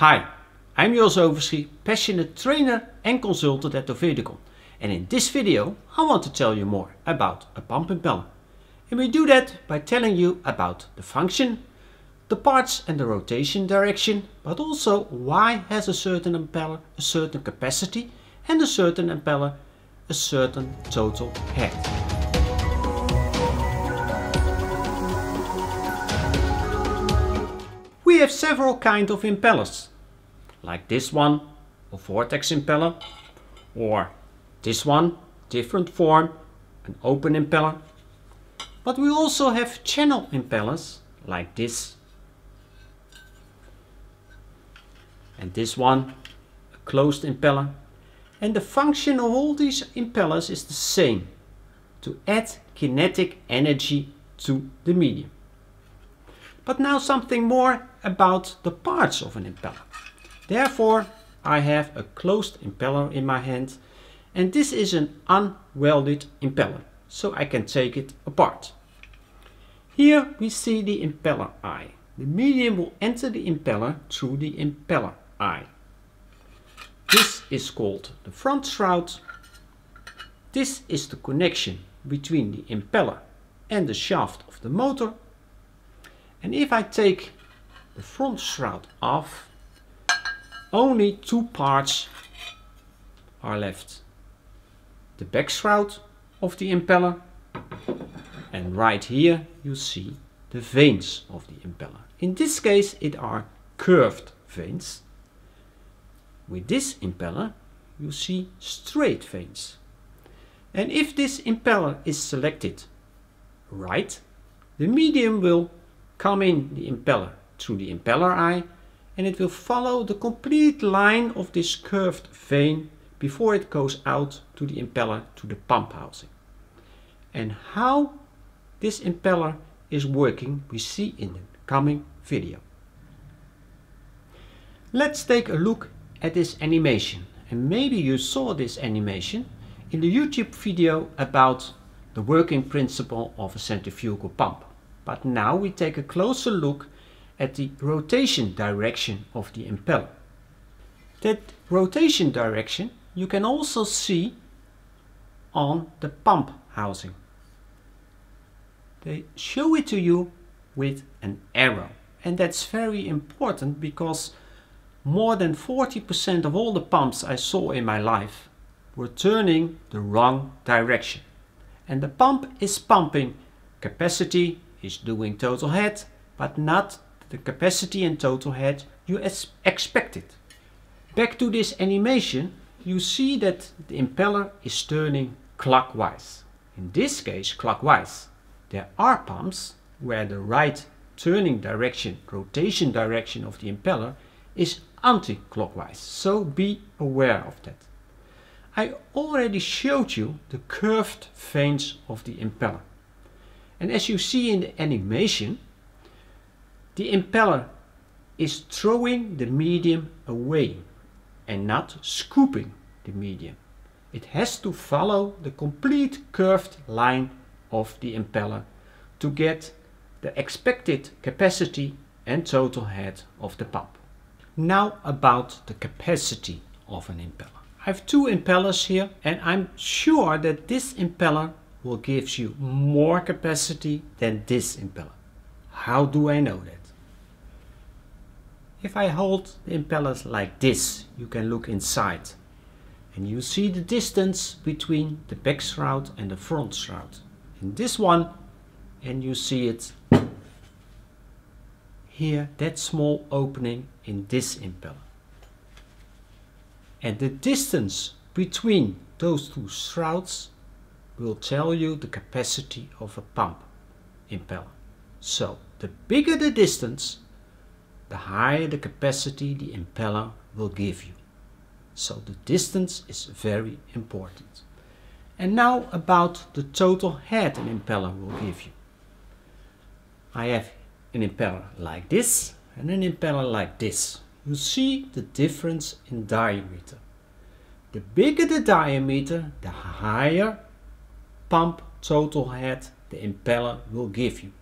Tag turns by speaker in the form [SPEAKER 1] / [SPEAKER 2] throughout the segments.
[SPEAKER 1] Hi, I'm Jos Overschie, passionate trainer and consultant at Oveducon. And in this video I want to tell you more about a pump impeller. And we do that by telling you about the function, the parts and the rotation direction, but also why has a certain impeller a certain capacity and a certain impeller a certain total head. We have several kind of impellers, like this one, a vortex impeller, or this one, different form, an open impeller. But we also have channel impellers, like this. And this one, a closed impeller. And the function of all these impellers is the same, to add kinetic energy to the medium. But now something more about the parts of an impeller. Therefore I have a closed impeller in my hand and this is an unwelded impeller so I can take it apart. Here we see the impeller eye. The medium will enter the impeller through the impeller eye. This is called the front shroud. This is the connection between the impeller and the shaft of the motor and if I take the front shroud off, only two parts are left. The back shroud of the impeller and right here you see the vanes of the impeller. In this case it are curved vanes. With this impeller you see straight vanes. And if this impeller is selected right, the medium will come in the impeller through the impeller eye and it will follow the complete line of this curved vane before it goes out to the impeller to the pump housing. And how this impeller is working we see in the coming video. Let's take a look at this animation and maybe you saw this animation in the YouTube video about the working principle of a centrifugal pump. But now we take a closer look at the rotation direction of the impeller. That rotation direction you can also see on the pump housing. They show it to you with an arrow and that's very important because more than 40% of all the pumps I saw in my life were turning the wrong direction. And the pump is pumping capacity is doing total head, but not the capacity and total head you expected. Back to this animation, you see that the impeller is turning clockwise. In this case, clockwise. There are pumps where the right turning direction, rotation direction of the impeller is anti-clockwise, so be aware of that. I already showed you the curved vanes of the impeller. And as you see in the animation, the impeller is throwing the medium away and not scooping the medium. It has to follow the complete curved line of the impeller to get the expected capacity and total head of the pump. Now about the capacity of an impeller. I have two impellers here and I'm sure that this impeller will give you more capacity than this impeller. How do I know that? If I hold the impellers like this, you can look inside and you see the distance between the back shroud and the front shroud. In this one, and you see it here, that small opening in this impeller. And the distance between those two shrouds will tell you the capacity of a pump impeller. So the bigger the distance, the higher the capacity the impeller will give you. So the distance is very important. And now about the total head an impeller will give you. I have an impeller like this and an impeller like this. You see the difference in diameter. The bigger the diameter, the higher pump total head the impeller will give you.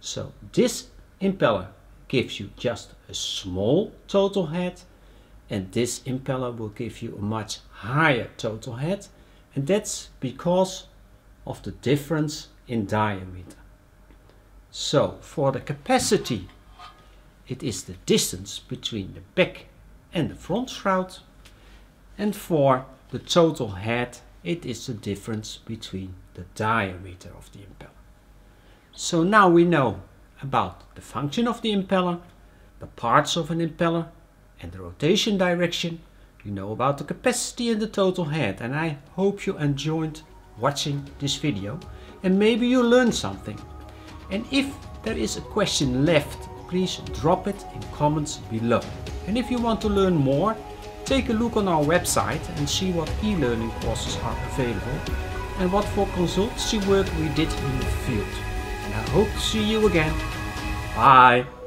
[SPEAKER 1] So this impeller gives you just a small total head and this impeller will give you a much higher total head and that's because of the difference in diameter. So for the capacity it is the distance between the back and the front shroud and for the total head it is the difference between the diameter of the impeller. So now we know about the function of the impeller, the parts of an impeller and the rotation direction. You know about the capacity and the total head and I hope you enjoyed watching this video and maybe you learned something. And if there is a question left, please drop it in comments below. And if you want to learn more, take a look on our website and see what e-learning courses are available and what for consultancy work we did in the field. And I hope to see you again. Bye!